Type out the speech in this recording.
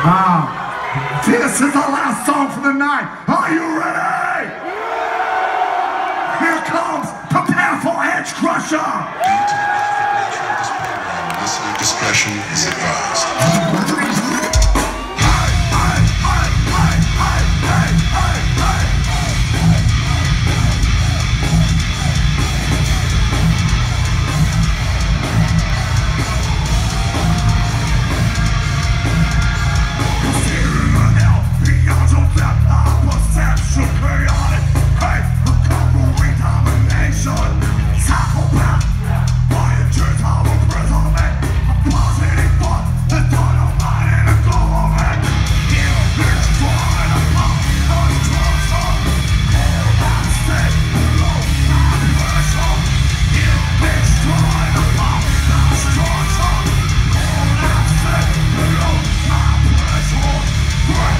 Ah, this is the last song for the night. Are you ready? Here comes Prepare for Edgecrusher. Listener discretion is advised. Right.